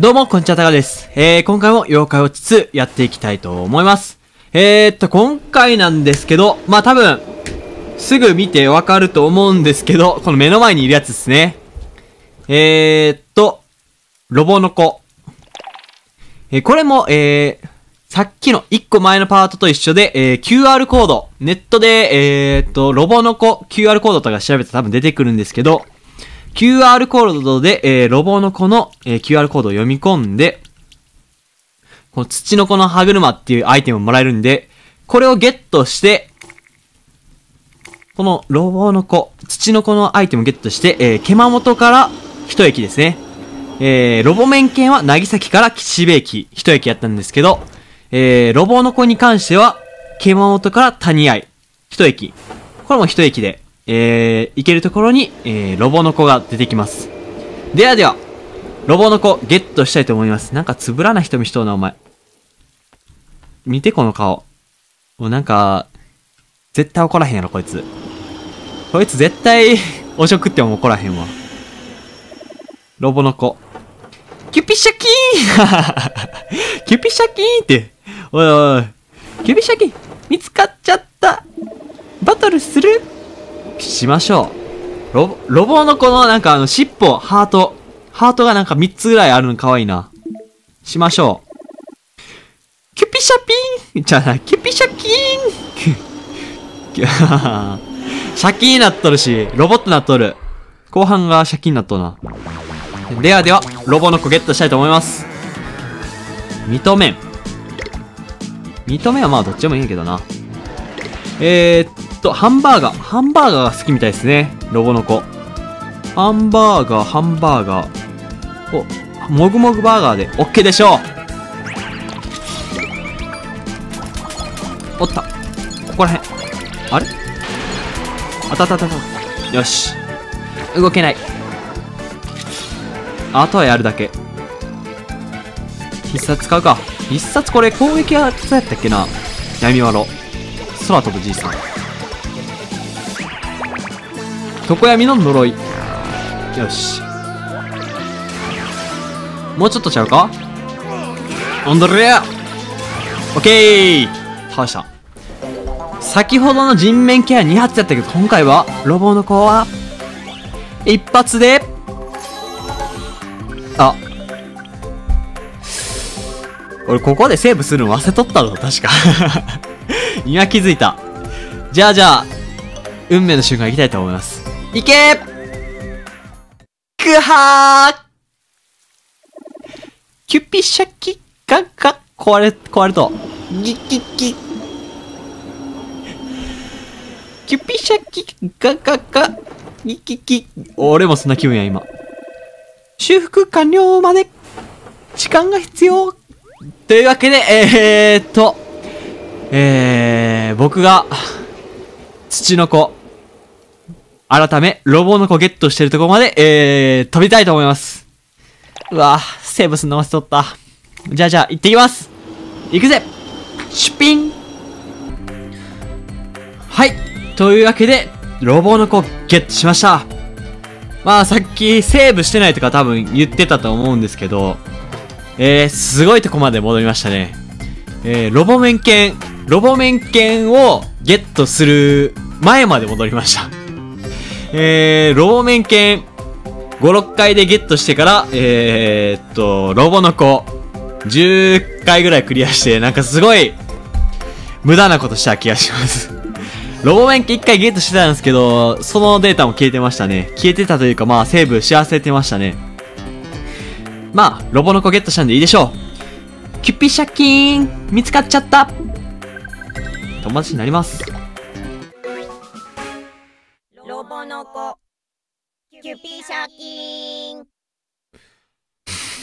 どうも、こんにちは、たかです。えー、今回も妖怪をつつやっていきたいと思います。えーっと、今回なんですけど、まあ多分、すぐ見てわかると思うんですけど、この目の前にいるやつですね。えーっと、ロボの子。えーこれも、えー、さっきの1個前のパートと一緒で、えー QR コード、ネットで、えーっと、ロボの子、QR コードとか調べたら多分出てくるんですけど、QR コードで、えーロボの子の、えー QR コードを読み込んで、この土の子の歯車っていうアイテムをもらえるんで、これをゲットして、このロボの子、土の子のアイテムをゲットして、えー、熊本から一駅ですね。えー、ロボ面券は渚木から岸辺駅、一駅やったんですけど、えー、ロボの子に関しては、熊本から谷合、一駅。これも一駅で、えー、行けるところに、えー、ロボの子が出てきます。ではでは、ロボの子ゲットしたいと思います。なんかつぶらな瞳しとうな、お前。見て、この顔。もうなんか、絶対怒らへんやろ、こいつ。こいつ絶対、お食っても怒らへんわ。ロボの子。キュピシャキーン キュピシャキーンって。おいおい。キュピシャキーン見つかっちゃったバトルするしましょう。ロボ、ロボの子のなんかあの尻尾、ハート。ハートがなんか3つぐらいあるのかわいいな。しましょう。キュピシャピンじゃない、キュピシャキーンキュ シャキーンなっとるし、ロボットなっとる。後半がシャキーンなっとるな。ではでは、ロボの子ゲットしたいと思います。認めん。認めはまあどっちでもいいけどな。えー、っと、ハンバーガー。ハンバーガーが好きみたいですね。ロボの子。ハンバーガー、ハンバーガー。お、もぐもぐバーガーで OK でしょう。おった。ここらへん。あれ？あたたたた。よし。動けない。あとはやるだけ。必殺使うか。必殺これ攻撃はそうやったっけな闇わろ。空飛ぶじいさん。常闇の呪い。よし。もうちょっとちゃうか？オンドレアオッケー倒した。先ほどの人面ケア2発やったけど、今回は、ロボの子は、一発で、あ。俺、ここでセーブするの忘れとったぞ、確か。今気づいた。じゃあじゃあ、運命の瞬間行きたいと思います。いけくはーキュピシャキガガ壊れ、壊れと。ギッギッギキュピシャキガガガギッギッギ俺もそんな気分や、今。修復完了まで、時間が必要。というわけで、えーっと、えー、僕が、土の子、改め、ロボの子ゲットしてるとこまで、えー、飛びたいと思います。うわぁセーブすんの忘れとった。じゃあじゃあ、行ってきます行くぜシュピンはい。というわけで、ロボの子ゲットしました。まあさっきセーブしてないとか多分言ってたと思うんですけど、えー、すごいとこまで戻りましたね。えー、ロボ面券、ロボ面券をゲットする前まで戻りました。えー、ロボ面券5、6回でゲットしてから、えー、っと、ロボの子10回ぐらいクリアして、なんかすごい無駄なことした気がします。ロボ面券1回ゲットしてたんですけど、そのデータも消えてましたね。消えてたというか、まあ、セーブし忘れてましたね。まあ、ロボの子ゲットしたんでいいでしょう。キュッピシャキーン見つかっちゃった友達になります。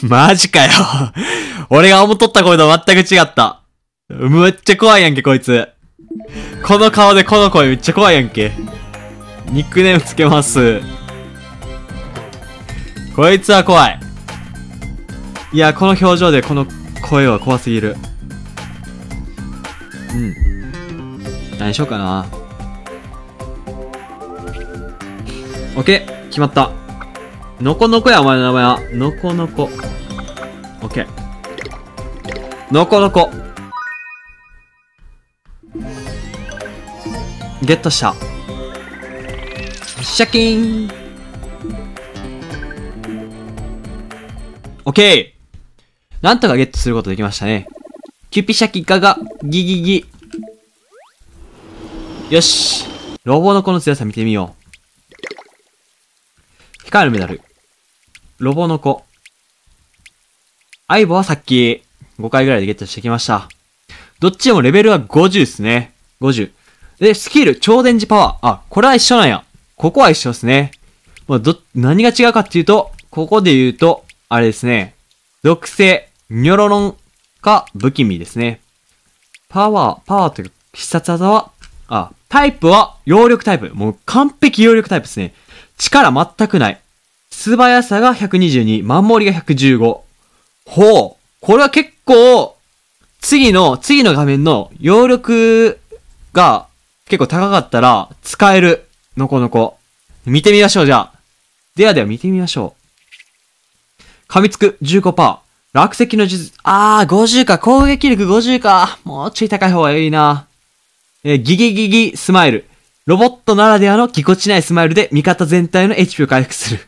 マジかよ。俺が思っとった声と全く違った。めっちゃ怖いやんけ、こいつ。この顔でこの声めっちゃ怖いやんけ。ニックネームつけます。こいつは怖い。いや、この表情でこの声は怖すぎる。うん。何しようかな。オッケー決まった。のこのこや、お前の名前は。のこのこ。オッケー。のこのこ。ゲットした。シャキーン。オッケー。なんとかゲットすることできましたね。キュピシャキガガ、ギギギ。よし。ロボの子の強さ見てみよう。光るメダル。ロボの子。アイボはさっき5回ぐらいでゲットしてきました。どっちでもレベルは50ですね。50。で、スキル、超電磁パワー。あ、これは一緒なんや。ここは一緒ですね。まあ、ど、何が違うかっていうと、ここで言うと、あれですね。属性、ニョロロンか不気味ですね。パワー、パワーというか必殺技は、あ、タイプは揚力タイプ。もう完璧揚力タイプですね。力全くない。素早さが122、守りが115。ほう。これは結構、次の、次の画面の揚力が結構高かったら使える。のこのこ。見てみましょう、じゃあ。ではでは見てみましょう。噛みつく15%。落石の術、あー、50か。攻撃力50か。もうちょい高い方がいいな。えーギギギギスマイル。ロボットならではのぎこちないスマイルで味方全体の HP を回復する。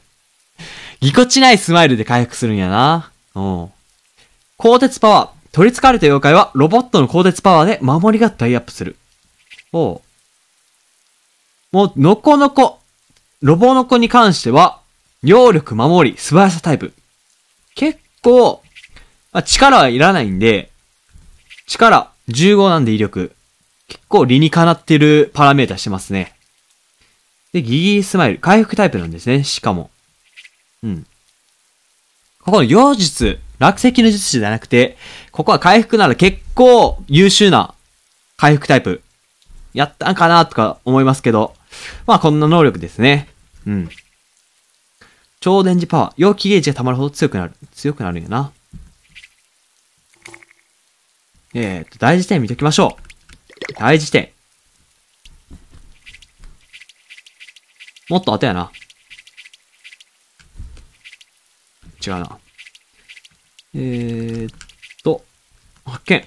ぎこちないスマイルで回復するんやな。うん。鋼鉄パワー。取り憑かれた妖怪はロボットの鋼鉄パワーで守りが大アップする。おう。もう、のこのこ。ロボの子に関しては、揚力守り素早さタイプ。結構、まあ、力はいらないんで、力15なんで威力。結構理にかなってるパラメータしてますね。で、ギギースマイル。回復タイプなんですね、しかも。うん。ここの妖術、落石の術師じゃなくて、ここは回復なら結構優秀な回復タイプ。やったんかなとか思いますけど。まあこんな能力ですね。うん。超電磁パワー。陽気ゲージが溜まるほど強くなる。強くなるんやな。えーっと、大事点見ときましょう。大事点。もっと後やな。違うな。えーっと、発見。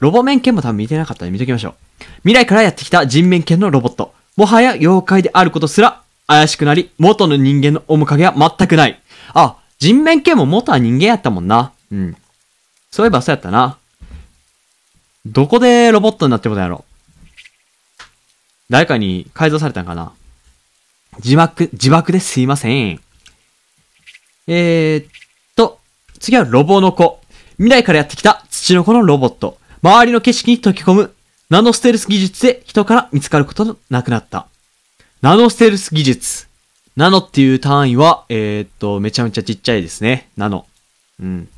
ロボ面犬も多分見てなかったんで見ときましょう。未来からやってきた人面犬のロボット。もはや妖怪であることすら怪しくなり、元の人間の面影は全くない。あ、人面犬も元は人間やったもんな。うん。そういえばそうやったな。どこでロボットになってもたんやろ誰かに改造されたんかな自爆、自爆ですいません。えー、っと、次はロボの子。未来からやってきた土の子のロボット。周りの景色に溶け込むナノステルス技術で人から見つかることなくなった。ナノステルス技術。ナノっていう単位は、えー、っと、めちゃめちゃちっちゃいですね。ナノ。うん。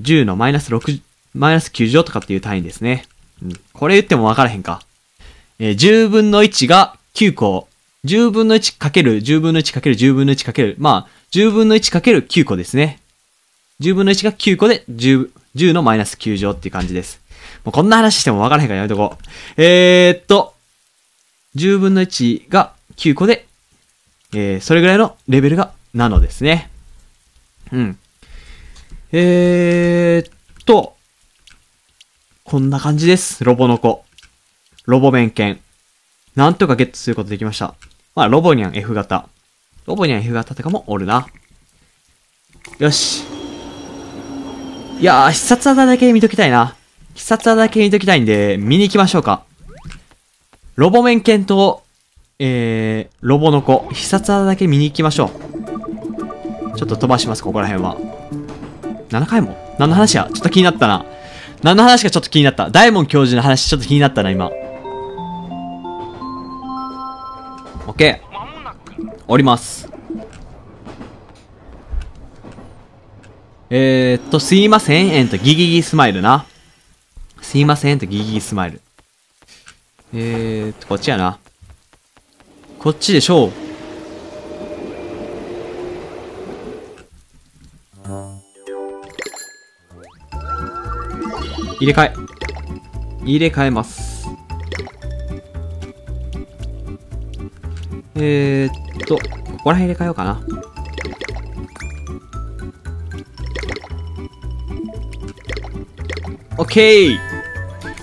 10のマイナス6、マイナス9乗とかっていう単位ですね。うん。これ言ってもわからへんか。えー10分の1が9個。10分の1かける10分の1かける10分の1かける。まあ、10分の1かける9個ですね。10分の1が9個で10、10のマイナス9乗っていう感じです。もうこんな話してもわからへんからやめとこう。えー、っと、10分の1が9個で、えー、それぐらいのレベルがナノですね。うん。えーっと、こんな感じです。ロボの子。ロボ弁券。なんとかゲットすることできました。まあ、ロボニャン F 型。ロボニャン F 型とかもおるな。よし。いやー、必殺技だけ見ときたいな。必殺技だけ見ときたいんで、見に行きましょうか。ロボ面犬と、えー、ロボの子、必殺技だけ見に行きましょう。ちょっと飛ばします、ここら辺は。7回も？何の話？やちょっと気になったな。何の話かちょっと気になった。大門教授の話ちょっと気になったな、今。オッケー。降ります。えー、っと、すいません、えんと、ギギギスマイルな。すいませんと、ギギギスマイル。えーっと、こっちやな。こっちでしょう。入れ替え。入れ替えます。えーっと、ここら辺入れ替えようかな。オッケー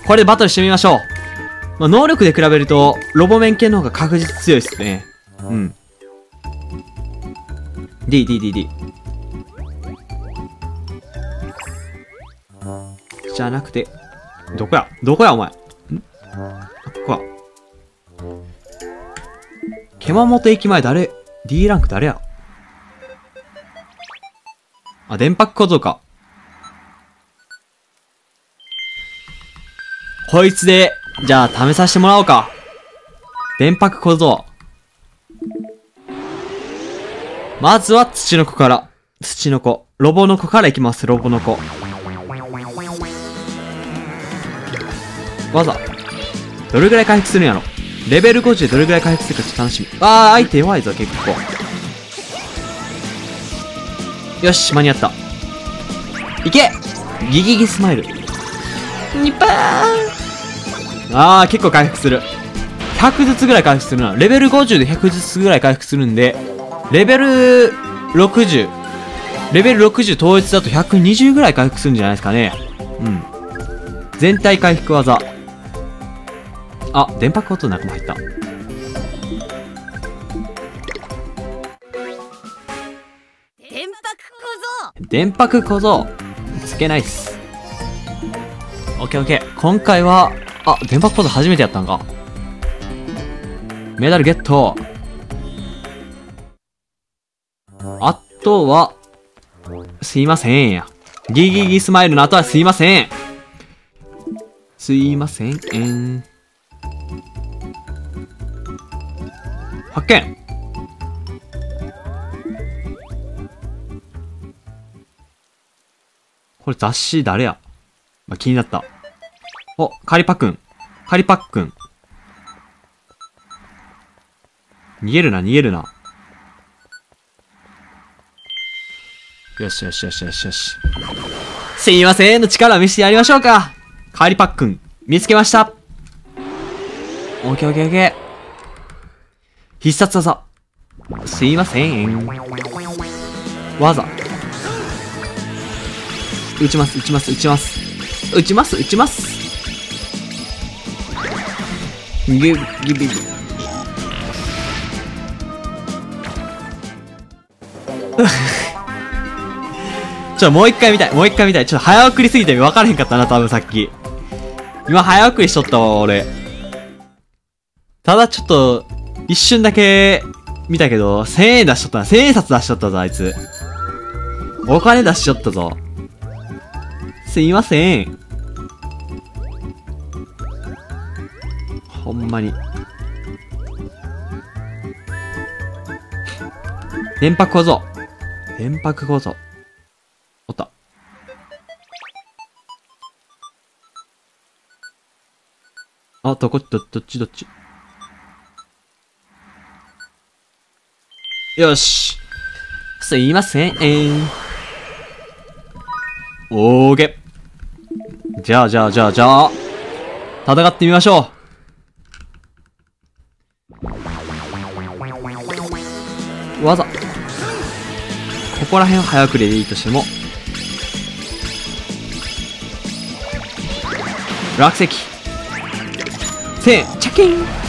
これでバトルしてみましょう。まあ、能力で比べると、ロボ面系の方が確実強いですね。うん。D、D、D、D。じゃなくて、どこや？どこやお前？ん？熊本駅前誰 ?D ランク誰や？あ、電白小僧か。こいつで、じゃあ試させてもらおうか。電白小僧。まずは土の子から。土の子。ロボの子からいきます、ロボの子。技。どれぐらい回復するんやろ？レベル50でどれぐらい回復するかちょっと楽しみ。あー、相手弱いぞ、結構。よし、間に合った。いけギギギスマイル。ニッパーあー、結構回復する。100ずつぐらい回復するな。レベル50で100ずつぐらい回復するんで、レベル60、レベル60統一だと120ぐらい回復するんじゃないですかね。うん。全体回復技。あ、電波コートの仲間入った。電白小僧つけないっす。オッケーオッケー。今回は、あ、電波小僧初めてやったんか。メダルゲットあとは、すいませんや。ギギギスマイルの後はすいません。すいません、発見これ雑誌誰や？まあ、気になった。お、カリパくん。カリパックン。逃げるな、逃げるな。よしよしよしよしよし。すいませんの力を見せてやりましょうか。カリパックン、見つけました。オッケーオッケーオッケー。必殺技。すいません。技。撃ちます、撃ちます、撃ちます。撃ちます、撃ちます。ギビギビギ。ちょ、もう一回見たい。もう一回見たい。ちょっと早送りすぎて分からへんかったな、多分さっき。今早送りしとったわ、俺。ただちょっと、一瞬だけ見たけど、1000円出しとったな。1000円札出しとったぞ、あいつ。お金出しちゃったぞ。すいません。ほんまに。電白小僧。電白小僧。おった。あ、どこ、ど、どっちどっち？よし。すいません。えー、おーげ。じゃあ、じゃあ、じゃあ、じゃあ、戦ってみましょう。技。ここら辺は早送りでいいとしても、落石せーチャキン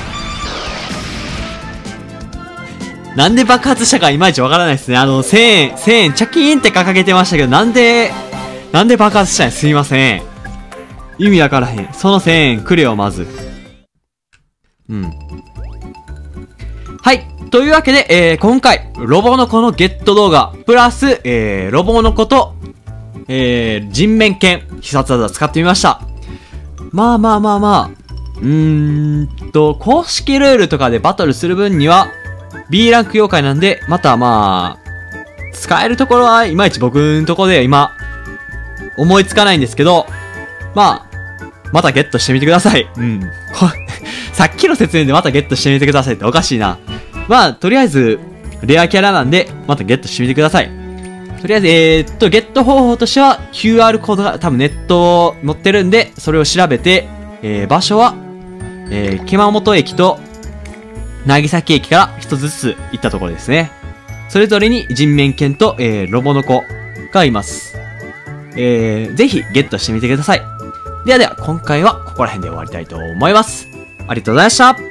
なんで爆発したかいまいちわからないですね。あの、1000円、1000円、チャキーンって掲げてましたけど、なんで、なんで爆発したんすいません。意味わからへん。その1000円くれよ、まず。うん。はい。というわけで、えー、今回、ロボの子のゲット動画、プラス、えー、ロボの子と、えー、人面犬、必殺技使ってみました。まあまあまあまあ、うーんと、公式ルールとかでバトルする分には、B ランク妖怪なんで、またまあ、使えるところはいまいち僕のところで今、思いつかないんですけど、まあ、またゲットしてみてください。うん。さっきの説明でまたゲットしてみてくださいっておかしいな。まあ、とりあえず、レアキャラなんで、またゲットしてみてください。とりあえず、えー、っと、ゲット方法としては、QR コードが多分ネット載ってるんで、それを調べて、えー、場所は、えー、熊本駅と、渚駅から一つずつ行ったところですね。それぞれに人面犬と、えー、ロボの子がいます。えー、ぜひゲットしてみてください。ではでは、今回はここら辺で終わりたいと思います。ありがとうございました。